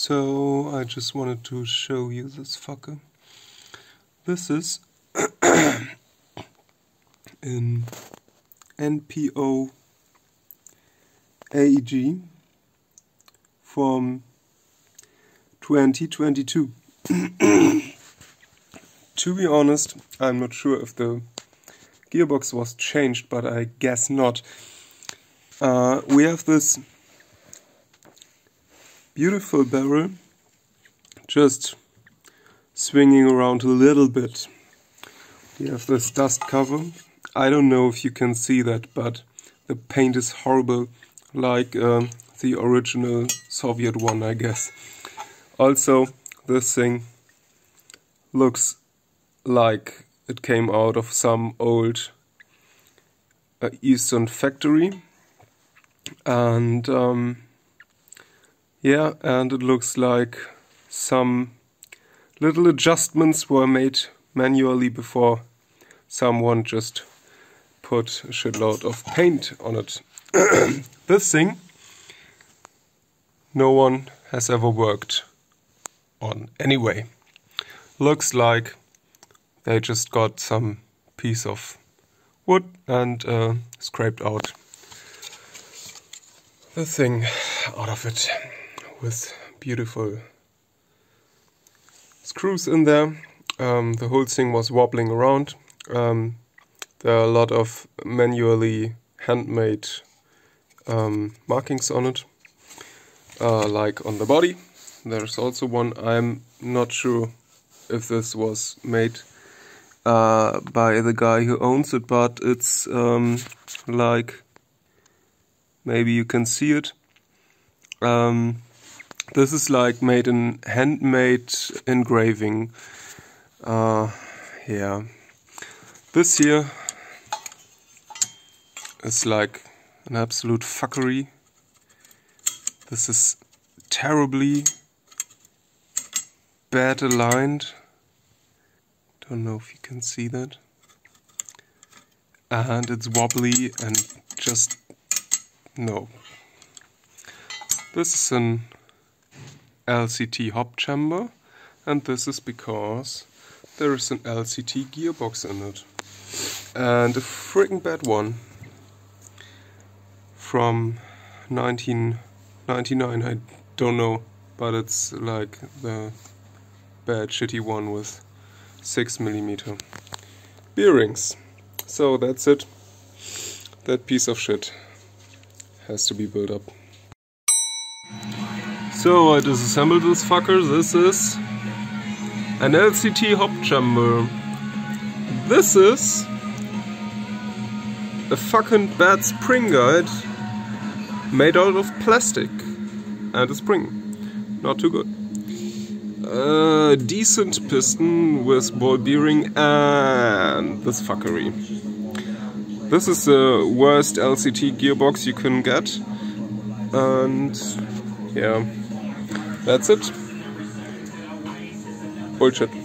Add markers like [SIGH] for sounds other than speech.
So I just wanted to show you this fucker. This is [COUGHS] in NPO AEG from 2022. [COUGHS] to be honest, I'm not sure if the gearbox was changed, but I guess not. Uh, we have this beautiful barrel just swinging around a little bit. You have this dust cover. I don't know if you can see that, but the paint is horrible, like uh, the original Soviet one, I guess. Also, this thing looks like it came out of some old uh, Eastern factory. And um, yeah, and it looks like some little adjustments were made manually before someone just put a shitload of paint on it. [CLEARS THROAT] this thing no one has ever worked on anyway. Looks like they just got some piece of wood and uh, scraped out the thing out of it with beautiful screws in there. Um, the whole thing was wobbling around. Um, there are a lot of manually handmade um, markings on it, uh, like on the body. There's also one. I'm not sure if this was made uh, by the guy who owns it, but it's um, like maybe you can see it. Um, this is like made in handmade engraving. Uh, yeah. This here is like an absolute fuckery. This is terribly bad aligned. Don't know if you can see that. And it's wobbly and just no. This is an LCT hop chamber and this is because there is an LCT gearbox in it. And a freaking bad one from 1999 I don't know but it's like the bad shitty one with 6 millimeter bearings. So that's it. That piece of shit has to be built up so I disassembled this fucker. This is an LCT hop chamber. This is a fucking bad spring guide made out of plastic and a spring. Not too good. A decent piston with ball bearing and this fuckery. This is the worst LCT gearbox you can get and yeah that's it. Bullshit.